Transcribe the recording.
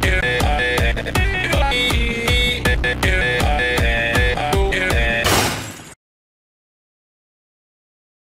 yeah.